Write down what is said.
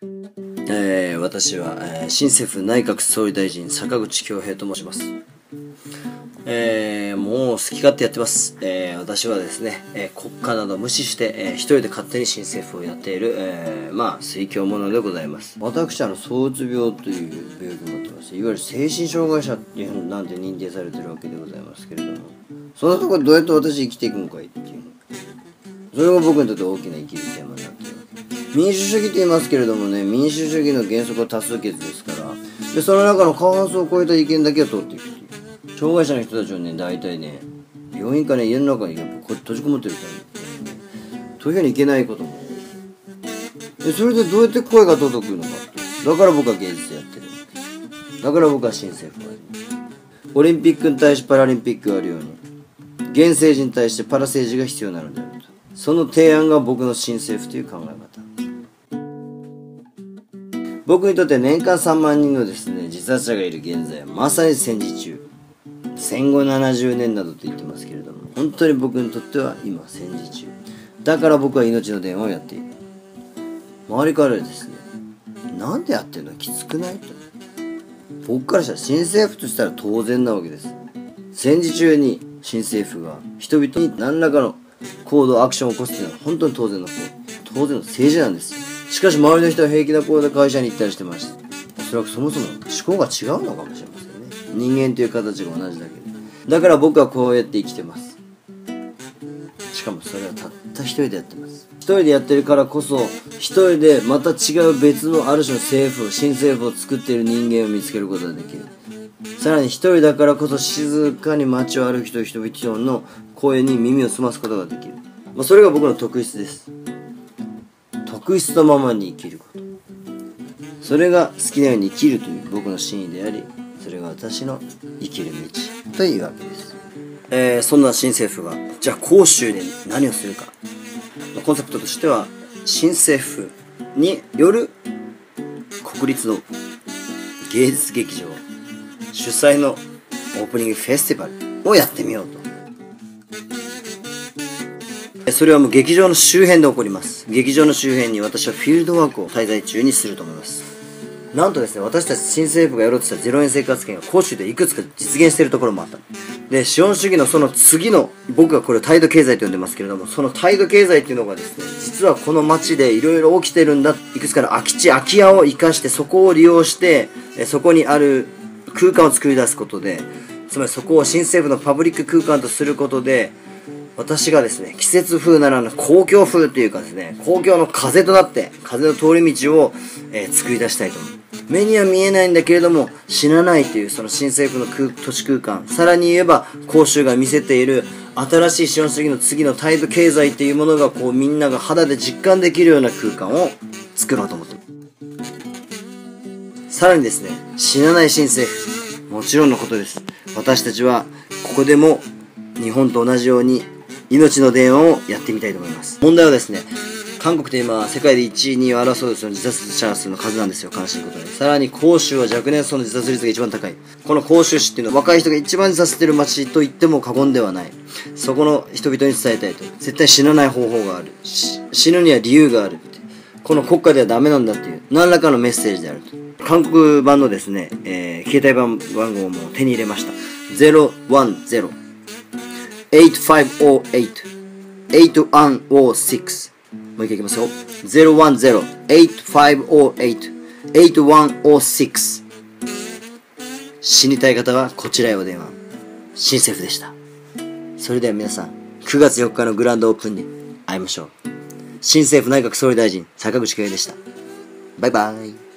えー、私は、えー、新政府内閣総理大臣坂口恭平と申します。えー、もう好き勝手やってます。えー、私はですね、えー、国家など無視して、えー、一人で勝手に新政府をやっている、えー、まあ、水教者でございます。私、あの、躁うつ病という病気を持ってまして、いわゆる精神障害者っていうなんて認定されてるわけでございますけれども、そんなところでどうやって私生きていくのかいっていう。それが僕にとって大きな生きるテーマになっているわけ。民主主義って言いますけれどもね、民主主義の原則は多数決ですから、で、その中の過半数を超えた意見だけを取っていく。障害者の人たちはね大体ね病院かね家の中にやっぱ閉じこもってる人ね。投票に行けないこともでそれでどうやって声が届くのかだから僕は芸術やってるだから僕は新政府がオリンピックに対してパラリンピックがあるように現政治に対してパラ政治が必要なのであると。その提案が僕の新政府という考え方。僕にとって年間3万人のですね自殺者がいる現在まさに戦時中。戦後70年などと言ってますけれども本当に僕にとっては今戦時中。だから僕は命の電話をやっている。周りからですねなんでやってんの？きつくないと。僕からしたら新政府としたら当然なわけです。戦時中に新政府が人々に何らかの行動アクションを起こすというのは本当に当然の当然の政治なんですしかし周りの人は平気な声で会社に行ったりしてましたおそらくそもそも思考が違うのかもしれませんね。人間という形が同じだけでだから僕はこうやって生きてます。しかもそれはたった一人でやってます。一人でやってるからこそ一人でまた違う別のある種の政府新政府を作っている人間を見つけることができる。さらに一人だからこそ静かに街を歩く人人々の声に耳を澄ますことができる、まあ、それが僕の特質です。特質のままに生きること。それが好きなように生きるという僕の真意でありそれが私の生きる道というわけです、えー、そんな新政府がじゃあ広州で何をするか。コンセプトとしては新政府による国立の芸術劇場主催のオープニングフェスティバルをやってみようと。それはもう劇場の周辺で起こります。劇場の周辺に私はフィールドワークを滞在中にすると思います。なんとですね、私たち新政府がやろうとした0円生活圏が講州でいくつか実現しているところもあった。で、資本主義のその次の、僕がこれを態度経済と呼んでますけれども、その態度経済っていうのがですね、実はこの街でいろいろ起きてるんだ、いくつかの空き地、空き家を生かして、そこを利用して、そこにある空間を作り出すことで、つまりそこを新政府のパブリック空間とすることで、私がですね、季節風ならぬ公共風というかですね、公共の風となって、風の通り道を、えー、作り出したいと。思う。目には見えないんだけれども死なないというその新政府の都市空間。さらに言えば広州が見せている新しい資本主義の次の態度経済というものがこうみんなが肌で実感できるような空間を作ろうと思ってさらにですね死なない新政府。もちろんのことです。私たちはここでも日本と同じように命の電話をやってみたいと思います問題はですね韓国って今、世界で1位、2位を争うその自殺者数の数なんですよ、悲しいことに。さらに、広州は若年層の自殺率が一番高い。この広州市っていうのは若い人が一番自殺してる街と言っても過言ではない。そこの人々に伝えたいと。絶対死なない方法がある。死ぬには理由がある。この国家ではダメなんだっていう、何らかのメッセージであると。韓国版のですね、えー、携帯番号も手に入れました。010 010-8508-8106もう一回いきますよ。010-8508-8106死にたい方はこちらへお電話。新政府でした。それでは皆さん、9月4日のグランドオープンに会いましょう。新政府内閣総理大臣、坂口圭でした。バイバイ。